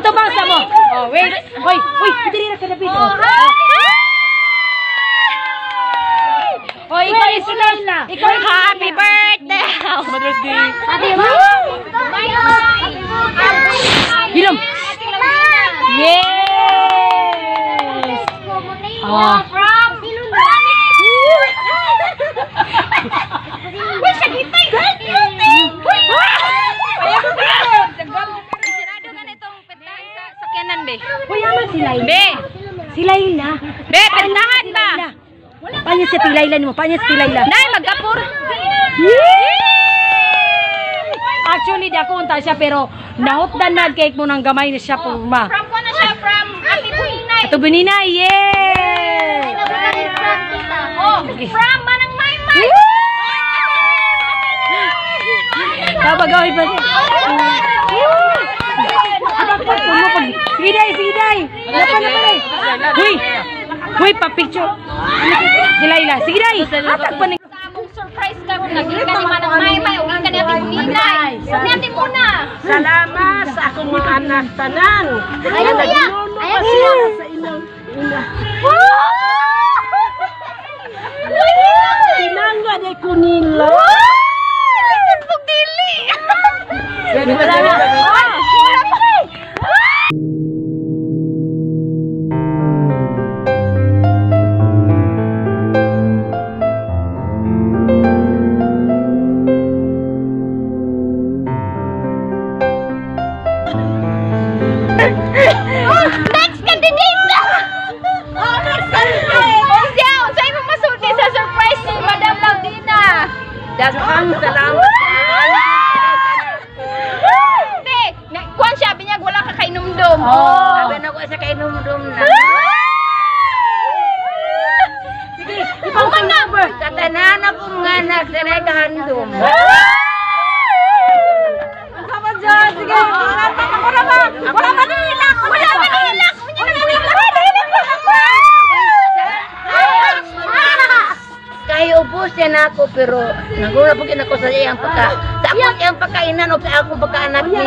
Patubang sa mo. Oh, wait. Hoy, hoy, diri ra ka David. Oh. Hoy, ikaw is Laila. Ikaw Happy birthday! Mother's Day. Ate mo. Hilom. Yes. Oh. Be. Hoy, aman si Laila. Be! Si Laila. Be, pentahan ba? Panya si Tilayla mo, panya si Tilayla. Nay, magkapur. Actually, di ako unta siya, pero nahutdan na cake mo ng gamay na siya purma. From ko na siya, from Ate Buhinay. Ito binina, yay! Oh, from Manang Maymay. Kapag-away pa siya. Sige day, sige day. Wala pa na pala eh. Huy! Huy, pa-picture. Si Laila. Sige day. Pa ni... Surprise ka kung naging ka ni Manang Maymay o ka ni Ate Buhinay. Ni Ate Muna. Salamat sa akong mga anak tanan. Ayaw siya. Ayaw siya. Sa ilang ina. Tinangga day ko Daghang salamat. Na, kuwan siya, binyag wala ka kainumdum. Oh. Sabi na ko sa kainumdum na. Sige, ipang number. Katanan akong mga anak sa nagahandom. Sama dyan. Sige. Ako na ba? Pa nilak. Wala ka nilak! Wala ka nilak! Kayo yan ako pero nagula po ako sa iyang pagka sa ako iyang pagkainan o sa akong pagkaanak niya.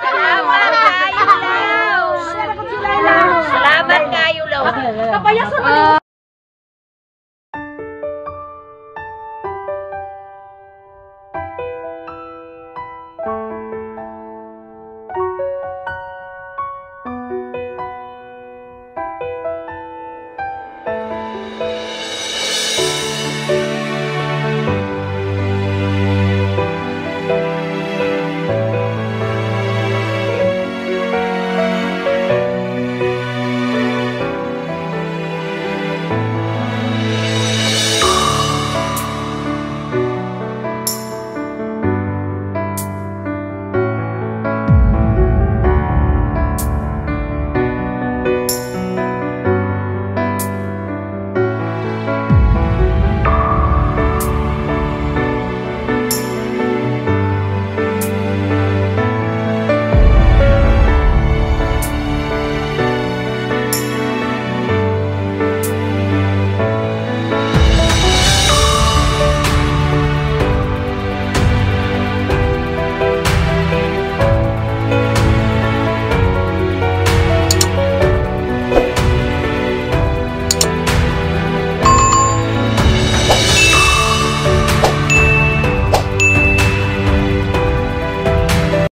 Salamat kayo daw! Salamat kayo law. Kapayasan mo.